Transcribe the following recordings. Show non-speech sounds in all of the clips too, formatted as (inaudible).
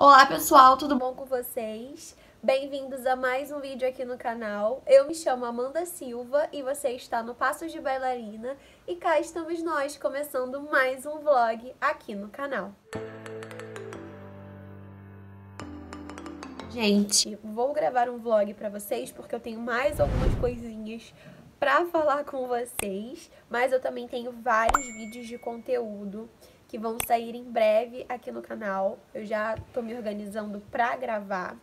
Olá pessoal, tudo bom com vocês? Bem-vindos a mais um vídeo aqui no canal. Eu me chamo Amanda Silva e você está no Passos de Bailarina e cá estamos nós começando mais um vlog aqui no canal. Gente, vou gravar um vlog pra vocês porque eu tenho mais algumas coisinhas pra falar com vocês, mas eu também tenho vários vídeos de conteúdo que vão sair em breve aqui no canal. Eu já tô me organizando pra gravar.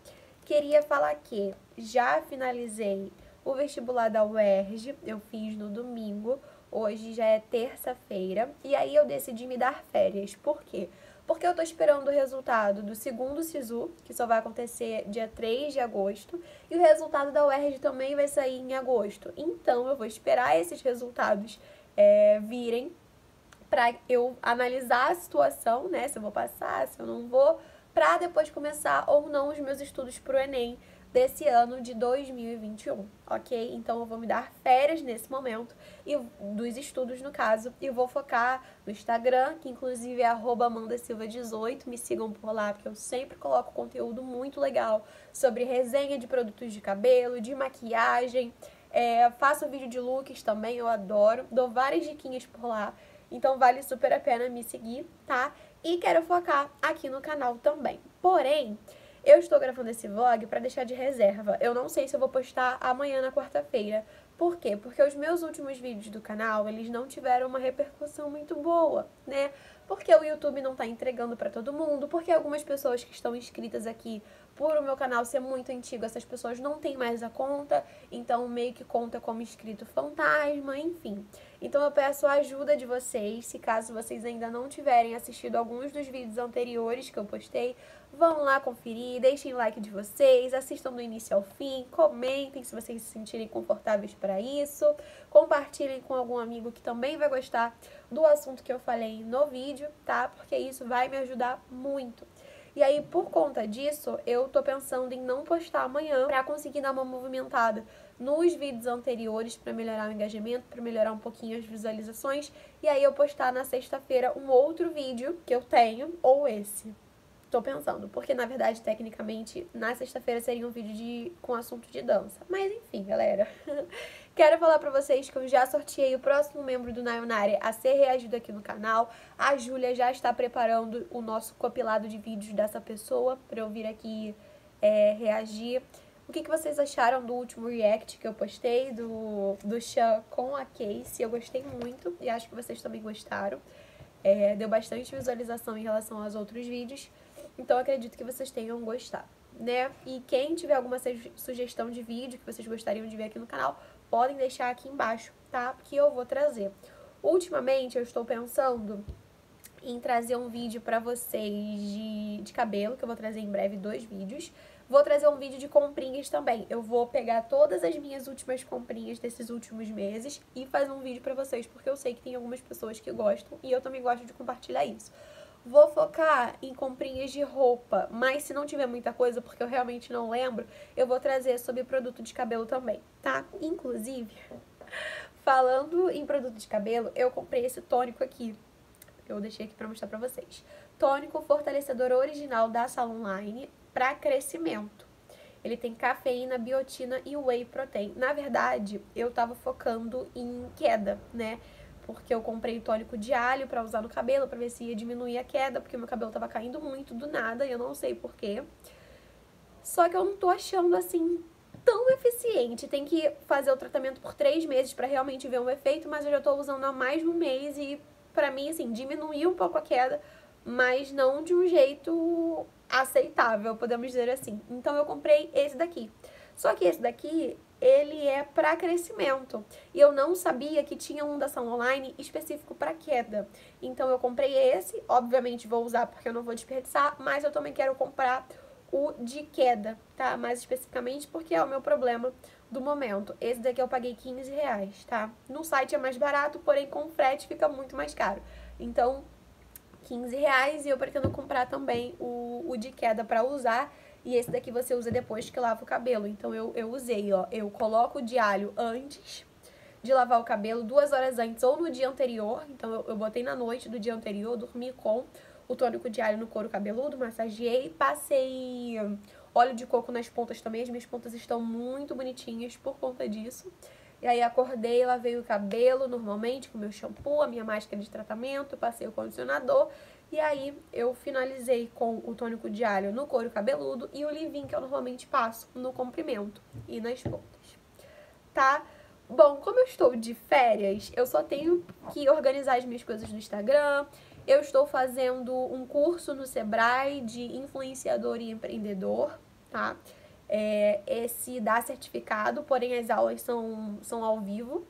Queria falar que já finalizei o vestibular da UERJ, eu fiz no domingo, hoje já é terça-feira, e aí eu decidi me dar férias. Por quê? Porque eu tô esperando o resultado do segundo SISU, que só vai acontecer dia 3 de agosto, e o resultado da UERJ também vai sair em agosto. Então eu vou esperar esses resultados é, virem para eu analisar a situação, né? Se eu vou passar, se eu não vou, para depois começar ou não os meus estudos para o Enem desse ano de 2021, ok? Então eu vou me dar férias nesse momento e dos estudos no caso e vou focar no Instagram, que inclusive é @amandasilva18, me sigam por lá porque eu sempre coloco conteúdo muito legal sobre resenha de produtos de cabelo, de maquiagem, é, faço vídeo de looks também, eu adoro, dou várias diquinhas por lá. Então vale super a pena me seguir, tá? E quero focar aqui no canal também. Porém, eu estou gravando esse vlog para deixar de reserva. Eu não sei se eu vou postar amanhã na quarta-feira. Por quê? Porque os meus últimos vídeos do canal, eles não tiveram uma repercussão muito boa, né? Porque o YouTube não tá entregando para todo mundo, porque algumas pessoas que estão inscritas aqui por o meu canal ser muito antigo, essas pessoas não têm mais a conta, então meio que conta como inscrito fantasma, enfim. Então eu peço a ajuda de vocês, se caso vocês ainda não tiverem assistido alguns dos vídeos anteriores que eu postei, vão lá conferir, deixem o like de vocês, assistam do início ao fim, comentem se vocês se sentirem confortáveis para isso, compartilhem com algum amigo que também vai gostar do assunto que eu falei no vídeo, tá? Porque isso vai me ajudar muito. E aí, por conta disso, eu tô pensando em não postar amanhã pra conseguir dar uma movimentada nos vídeos anteriores para melhorar o engajamento, para melhorar um pouquinho as visualizações. E aí eu postar na sexta-feira um outro vídeo que eu tenho, ou esse. Tô pensando, porque na verdade, tecnicamente, na sexta-feira seria um vídeo de, com assunto de dança. Mas enfim, galera. (laughs) Quero falar pra vocês que eu já sorteei o próximo membro do Nayonari a ser reagido aqui no canal. A Júlia já está preparando o nosso compilado de vídeos dessa pessoa pra eu vir aqui é, reagir. O que, que vocês acharam do último react que eu postei, do, do Chan com a Casey? Eu gostei muito e acho que vocês também gostaram. É, deu bastante visualização em relação aos outros vídeos, então acredito que vocês tenham gostado, né? E quem tiver alguma sugestão de vídeo que vocês gostariam de ver aqui no canal, podem deixar aqui embaixo, tá? Porque eu vou trazer. Ultimamente eu estou pensando em trazer um vídeo pra vocês de, de cabelo, que eu vou trazer em breve dois vídeos. Vou trazer um vídeo de comprinhas também. Eu vou pegar todas as minhas últimas comprinhas desses últimos meses e fazer um vídeo pra vocês, porque eu sei que tem algumas pessoas que gostam e eu também gosto de compartilhar isso. Vou focar em comprinhas de roupa, mas se não tiver muita coisa, porque eu realmente não lembro, eu vou trazer sobre produto de cabelo também, tá? Inclusive, (laughs) falando em produto de cabelo, eu comprei esse tônico aqui. Eu deixei aqui pra mostrar pra vocês. Tônico fortalecedor original da Salon Line para crescimento. Ele tem cafeína, biotina e whey protein. Na verdade, eu tava focando em queda, né? Porque eu comprei tônico de alho para usar no cabelo, para ver se ia diminuir a queda, porque meu cabelo tava caindo muito do nada e eu não sei porquê. Só que eu não tô achando assim tão eficiente. Tem que fazer o tratamento por três meses para realmente ver um efeito, mas eu já tô usando há mais de um mês e para mim, assim, diminuiu um pouco a queda, mas não de um jeito aceitável, podemos dizer assim. Então eu comprei esse daqui. Só que esse daqui, ele é para crescimento. E eu não sabia que tinha um da ação online específico para queda. Então eu comprei esse, obviamente vou usar porque eu não vou desperdiçar, mas eu também quero comprar o de queda, tá? Mais especificamente porque é o meu problema do momento. Esse daqui eu paguei 15 reais, tá? No site é mais barato, porém com frete fica muito mais caro. Então, 15 reais e eu pretendo comprar também o, o de queda para usar e esse daqui você usa depois que lava o cabelo. Então eu, eu usei, ó. Eu coloco o de alho antes de lavar o cabelo, duas horas antes ou no dia anterior. Então eu, eu botei na noite do dia anterior, dormi com o tônico de alho no couro cabeludo, massageei, passei óleo de coco nas pontas também. As minhas pontas estão muito bonitinhas por conta disso. E aí acordei, lavei o cabelo normalmente com meu shampoo, a minha máscara de tratamento, passei o condicionador. E aí eu finalizei com o tônico de alho no couro cabeludo e o leave-in que eu normalmente passo no comprimento e nas pontas. Tá? Bom, como eu estou de férias, eu só tenho que organizar as minhas coisas no Instagram. Eu estou fazendo um curso no Sebrae de influenciador e empreendedor, tá? É, esse dá certificado, porém as aulas são, são ao vivo,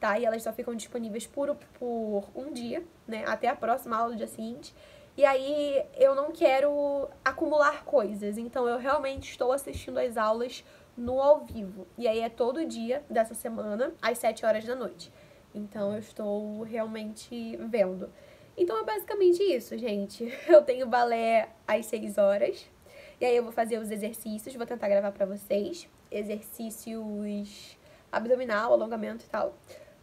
tá? E elas só ficam disponíveis por, por um dia, né? Até a próxima aula do dia seguinte. E aí eu não quero acumular coisas, então eu realmente estou assistindo as aulas no ao vivo. E aí é todo dia dessa semana, às 7 horas da noite. Então eu estou realmente vendo. Então é basicamente isso, gente. (laughs) Eu tenho balé às 6 horas. E aí eu vou fazer os exercícios, vou tentar gravar pra vocês. Exercícios abdominal, alongamento e tal.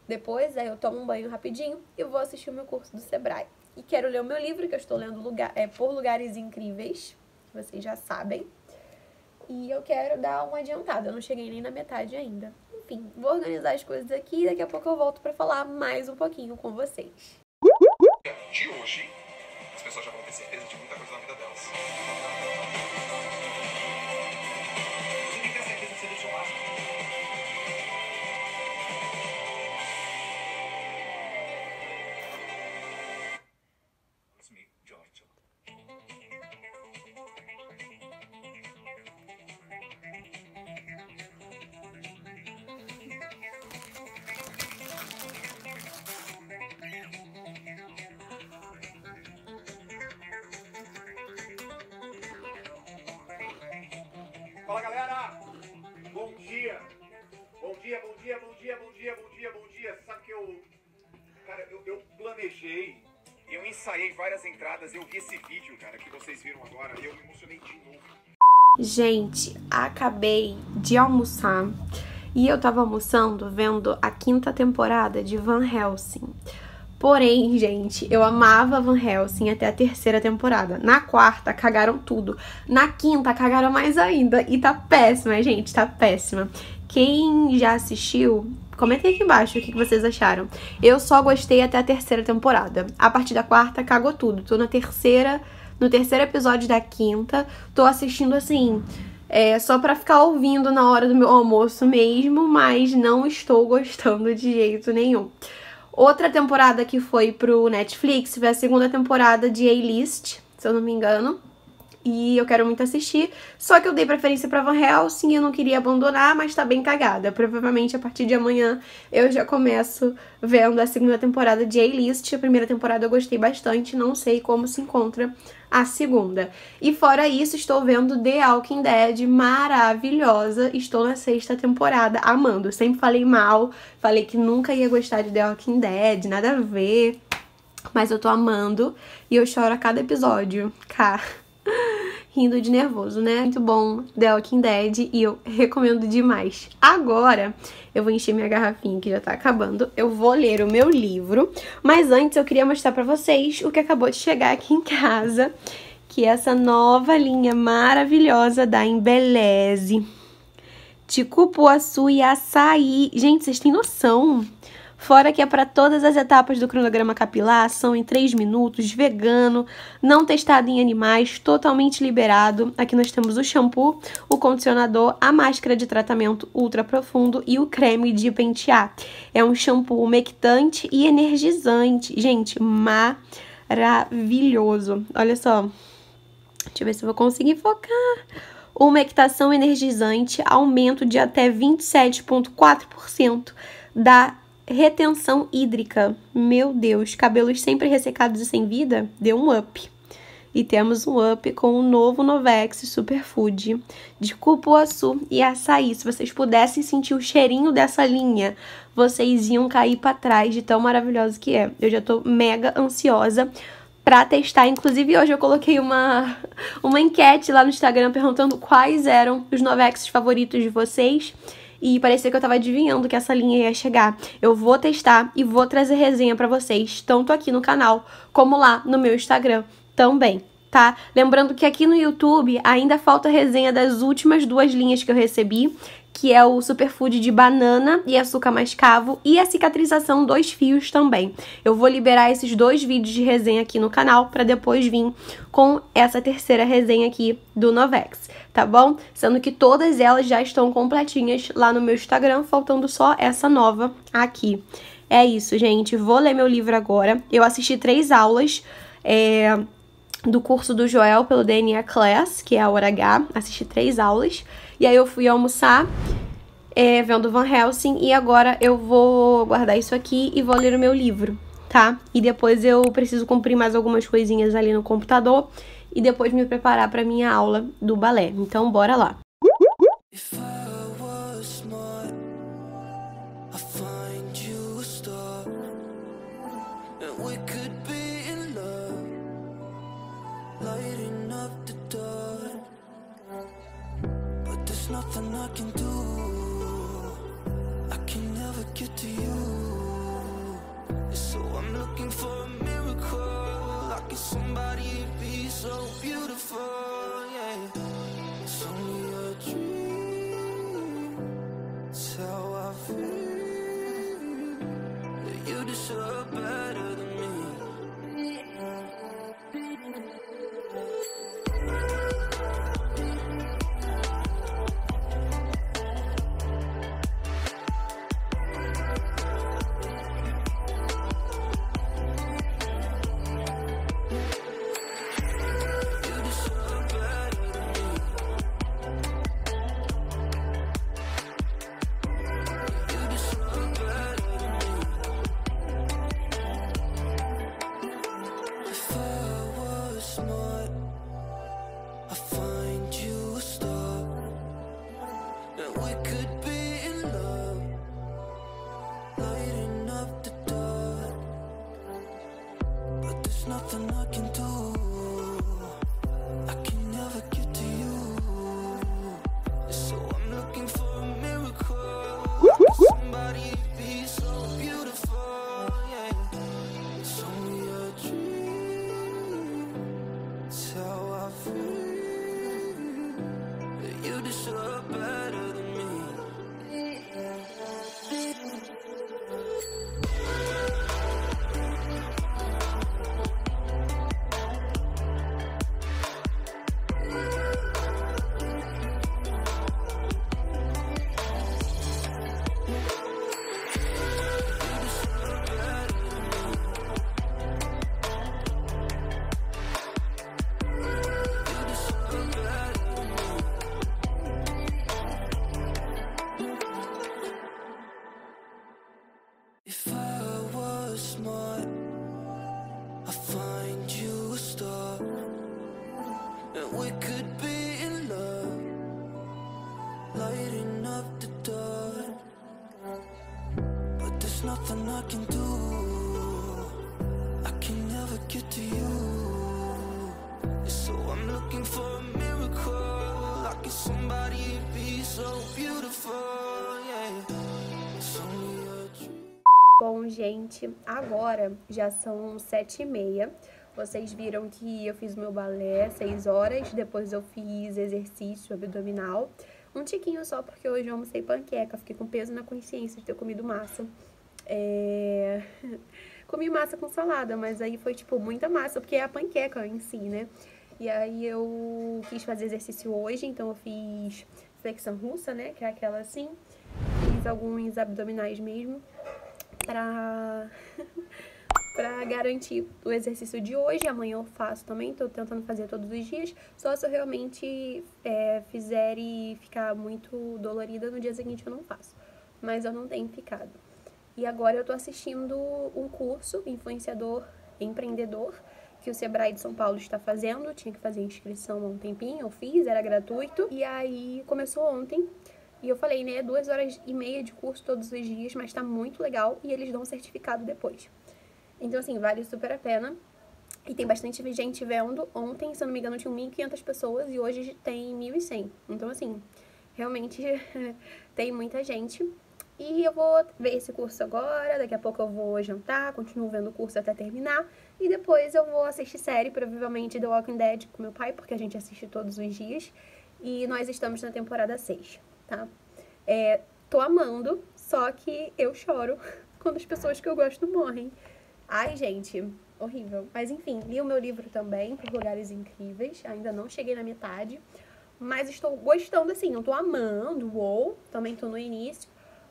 Depois, aí eu tomo um banho rapidinho e vou assistir o meu curso do Sebrae. E quero ler o meu livro, que eu estou lendo lugar, é, Por Lugares Incríveis, que vocês já sabem. E eu quero dar uma adiantada, eu não cheguei nem na metade ainda. Enfim, vou organizar as coisas aqui e daqui a pouco eu volto para falar mais um pouquinho com vocês. De hoje, as pessoas já vão ter certeza de Fala galera! Bom dia! Bom dia, bom dia, bom dia, bom dia, bom dia, bom dia. Sabe que eu. Cara, eu, eu planejei, eu ensaiei várias entradas, eu vi esse vídeo, cara, que vocês viram agora, eu me emocionei de novo. Gente, acabei de almoçar e eu tava almoçando vendo a quinta temporada de Van Helsing. Porém, gente, eu amava Van Helsing até a terceira temporada. Na quarta, cagaram tudo. Na quinta, cagaram mais ainda. E tá péssima, gente, tá péssima. Quem já assistiu, comentem aqui embaixo o que vocês acharam. Eu só gostei até a terceira temporada. A partir da quarta, cagou tudo. Tô na terceira, no terceiro episódio da quinta. Tô assistindo assim. É só pra ficar ouvindo na hora do meu almoço mesmo, mas não estou gostando de jeito nenhum. Outra temporada que foi pro Netflix foi a segunda temporada de A-List, se eu não me engano. E eu quero muito assistir. Só que eu dei preferência pra Van Helsing eu não queria abandonar, mas tá bem cagada. Provavelmente a partir de amanhã eu já começo vendo a segunda temporada de A-List. A primeira temporada eu gostei bastante, não sei como se encontra a segunda. E fora isso, estou vendo The Walking Dead, maravilhosa. Estou na sexta temporada, amando. Sempre falei mal, falei que nunca ia gostar de The Walking Dead, nada a ver. Mas eu tô amando e eu choro a cada episódio. Cá. Rindo de nervoso, né? Muito bom The Walking Dead e eu recomendo demais. Agora eu vou encher minha garrafinha que já tá acabando. Eu vou ler o meu livro, mas antes eu queria mostrar pra vocês o que acabou de chegar aqui em casa, que é essa nova linha maravilhosa da Embeleze. Cupuaçu e açaí. Gente, vocês têm noção? Fora que é para todas as etapas do cronograma capilar, são em 3 minutos, vegano, não testado em animais, totalmente liberado. Aqui nós temos o shampoo, o condicionador, a máscara de tratamento ultra profundo e o creme de pentear. É um shampoo umectante e energizante. Gente, maravilhoso. Olha só. Deixa eu ver se eu vou conseguir focar. Umectação energizante, aumento de até 27,4% da retenção hídrica. Meu Deus, cabelos sempre ressecados e sem vida? Deu um up. E temos um up com o novo Novex Superfood de cupuaçu e açaí. Se vocês pudessem sentir o cheirinho dessa linha, vocês iam cair para trás de tão maravilhoso que é. Eu já tô mega ansiosa para testar. Inclusive, hoje eu coloquei uma, uma enquete lá no Instagram perguntando quais eram os Novex favoritos de vocês e parecia que eu tava adivinhando que essa linha ia chegar. Eu vou testar e vou trazer resenha para vocês, tanto aqui no canal como lá no meu Instagram, também tá? Lembrando que aqui no YouTube ainda falta resenha das últimas duas linhas que eu recebi, que é o superfood de banana e açúcar mascavo e a cicatrização dos fios também. Eu vou liberar esses dois vídeos de resenha aqui no canal para depois vir com essa terceira resenha aqui do Novex, tá bom? Sendo que todas elas já estão completinhas lá no meu Instagram, faltando só essa nova aqui. É isso, gente. Vou ler meu livro agora. Eu assisti três aulas. É, do curso do Joel pelo DNA Class, que é a hora H, assisti três aulas. E aí eu fui almoçar, é, vendo Van Helsing, e agora eu vou guardar isso aqui e vou ler o meu livro, tá? E depois eu preciso cumprir mais algumas coisinhas ali no computador e depois me preparar para minha aula do balé. Então, bora lá. So bad. up If I was smart, I'd find you. Gente, agora já são sete e meia. Vocês viram que eu fiz meu balé seis horas, depois eu fiz exercício abdominal. Um tiquinho só, porque hoje eu almocei panqueca, fiquei com peso na consciência de ter comido massa. É... (laughs) Comi massa com salada, mas aí foi, tipo, muita massa, porque é a panqueca em si, né? E aí eu quis fazer exercício hoje, então eu fiz flexão russa, né? Que é aquela assim. Fiz alguns abdominais mesmo pra, (laughs) pra garantir o exercício de hoje. Amanhã eu faço também, tô tentando fazer todos os dias. Só se eu realmente é, fizer e ficar muito dolorida, no dia seguinte eu não faço. Mas eu não tenho ficado. E agora eu tô assistindo um curso, influenciador empreendedor, que o Sebrae de São Paulo está fazendo. Tinha que fazer inscrição há um tempinho, eu fiz, era gratuito. E aí começou ontem. E eu falei, né, duas horas e meia de curso todos os dias, mas tá muito legal e eles dão um certificado depois. Então, assim, vale super a pena. E tem bastante gente vendo. Ontem, se eu não me engano, tinha 1.500 pessoas e hoje tem 1.100. Então, assim, realmente (laughs) tem muita gente. E eu vou ver esse curso agora, daqui a pouco eu vou jantar, continuo vendo o curso até terminar. E depois eu vou assistir série, provavelmente The Walking Dead com meu pai, porque a gente assiste todos os dias. E nós estamos na temporada 6, tá? É, tô amando, só que eu choro (laughs) quando as pessoas que eu gosto morrem. Ai, gente, horrível. Mas enfim, li o meu livro também, Por Lugares Incríveis. Ainda não cheguei na metade. Mas estou gostando, assim, eu tô amando, uou, também tô no início.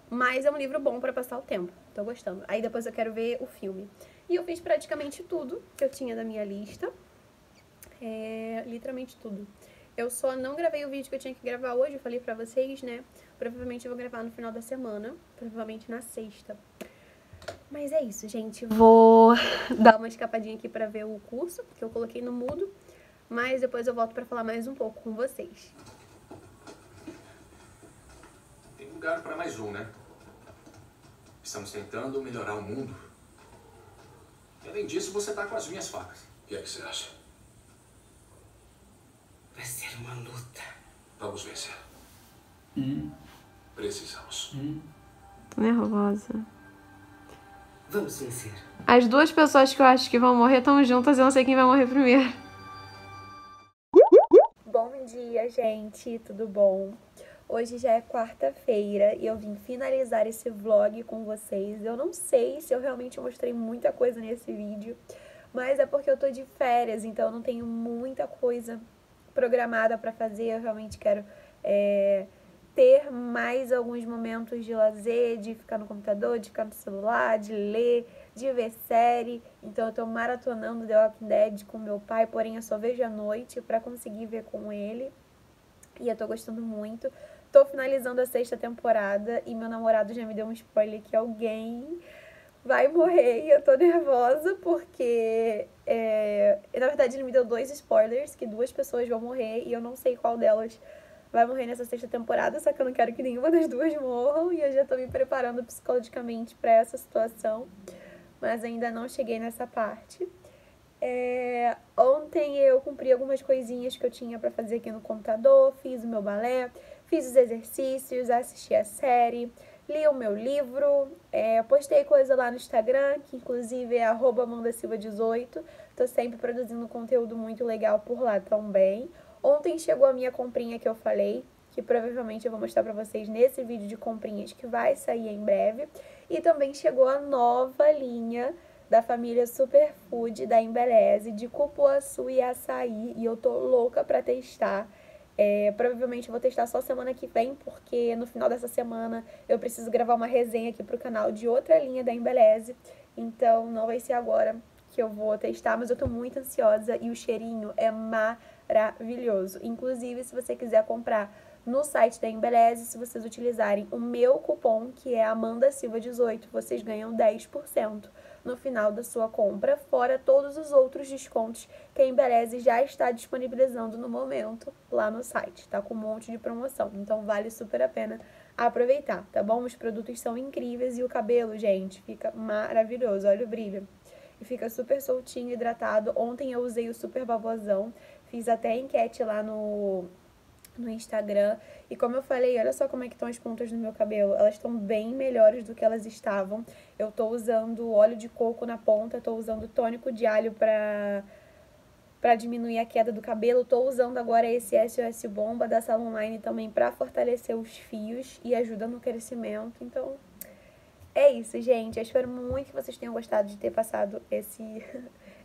Mas é um livro bom para passar o tempo. Tô gostando. Aí depois eu quero ver o filme. E eu fiz praticamente tudo que eu tinha da minha lista. É, literalmente tudo. Eu só não gravei o vídeo que eu tinha que gravar hoje, eu falei pra vocês, né? Provavelmente eu vou gravar no final da semana, provavelmente na sexta. Mas é isso, gente. Vou dar uma escapadinha aqui pra ver o curso, que eu coloquei no mudo. Mas depois eu volto pra falar mais um pouco com vocês. Tem lugar pra mais um, né? Estamos tentando melhorar o mundo. E além disso, você tá com as minhas facas. O que é que você acha? Vai ser uma luta. Vamos vencer. Precisamos. Tô nervosa. Vamos vencer. As duas pessoas que eu acho que vão morrer estão juntas, eu não sei quem vai morrer primeiro. Bom dia, gente, tudo bom? Hoje já é quarta-feira e eu vim finalizar esse vlog com vocês. Eu não sei se eu realmente mostrei muita coisa nesse vídeo, mas é porque eu tô de férias, então eu não tenho muita coisa programada pra fazer. Eu realmente quero é, ter mais alguns momentos de lazer, de ficar no computador, de ficar no celular, de ler, de ver série. Então eu tô maratonando The Walking Dead com meu pai, porém eu só vejo à noite pra conseguir ver com ele. E eu tô gostando muito. Tô finalizando a sexta temporada e meu namorado já me deu um spoiler que alguém vai morrer e eu tô nervosa porque é, na verdade ele me deu dois spoilers que duas pessoas vão morrer e eu não sei qual delas vai morrer nessa sexta temporada, só que eu não quero que nenhuma das duas morram e eu já tô me preparando psicologicamente para essa situação, mas ainda não cheguei nessa parte. É, ontem eu cumpri algumas coisinhas que eu tinha para fazer aqui no computador, fiz o meu balé, fiz os exercícios, assisti a série, li o meu livro, é, postei coisa lá no Instagram, que inclusive é amandasilva18. Tô sempre produzindo conteúdo muito legal por lá também. Ontem chegou a minha comprinha que eu falei, que provavelmente eu vou mostrar pra vocês nesse vídeo de comprinhas que vai sair em breve. E também chegou a nova linha da família Superfood da Embeleze, de cupuaçu e açaí, e eu tô louca pra testar. É, provavelmente vou testar só semana que vem, porque no final dessa semana eu preciso gravar uma resenha aqui pro canal de outra linha da Embeleze. Então não vai ser agora que eu vou testar, mas eu tô muito ansiosa e o cheirinho é maravilhoso. Inclusive, se você quiser comprar no site da Embeleze, se vocês utilizarem o meu cupom, que é Amanda Silva 18, vocês ganham 10% no final da sua compra, fora todos os outros descontos que a Embeleze já está disponibilizando no momento lá no site. Tá com um monte de promoção, então vale super a pena aproveitar, tá bom? Os produtos são incríveis e o cabelo, gente, fica maravilhoso. Olha o brilho. E fica super soltinho, hidratado. Ontem eu usei o super babosão, fiz até enquete lá no no Instagram. E como eu falei, olha só como é que estão as pontas do meu cabelo. Elas estão bem melhores do que elas estavam. Eu tô usando óleo de coco na ponta, tô usando tônico de alho pra, pra diminuir a queda do cabelo. Tô usando agora esse SOS Bomba da Salon Line também pra fortalecer os fios e ajuda no crescimento. Então, é isso, gente. Eu espero muito que vocês tenham gostado de ter passado esse, (laughs)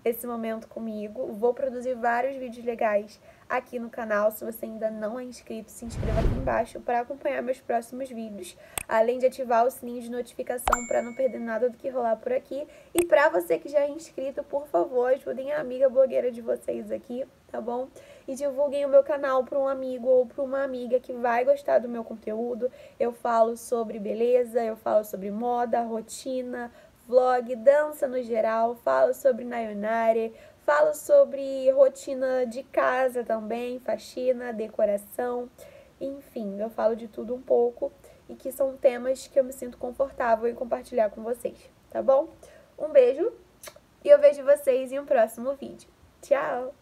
esse momento comigo. Vou produzir vários vídeos legais aqui no canal. Se você ainda não é inscrito, se inscreva aqui embaixo para acompanhar meus próximos vídeos. Além de ativar o sininho de notificação para não perder nada do que rolar por aqui. E para você que já é inscrito, por favor, ajudem a amiga blogueira de vocês aqui, tá bom? E divulguem o meu canal para um amigo ou para uma amiga que vai gostar do meu conteúdo. Eu falo sobre beleza, eu falo sobre moda, rotina, vlog, dança no geral, falo sobre Nayonari, Falo sobre rotina de casa também, faxina, decoração, enfim, eu falo de tudo um pouco e que são temas que eu me sinto confortável em compartilhar com vocês, tá bom? Um beijo e eu vejo vocês em um próximo vídeo. Tchau!